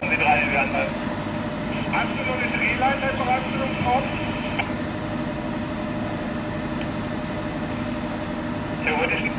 Die drei noch eine Drehleiter zur Abstimmung kommen? Thank you.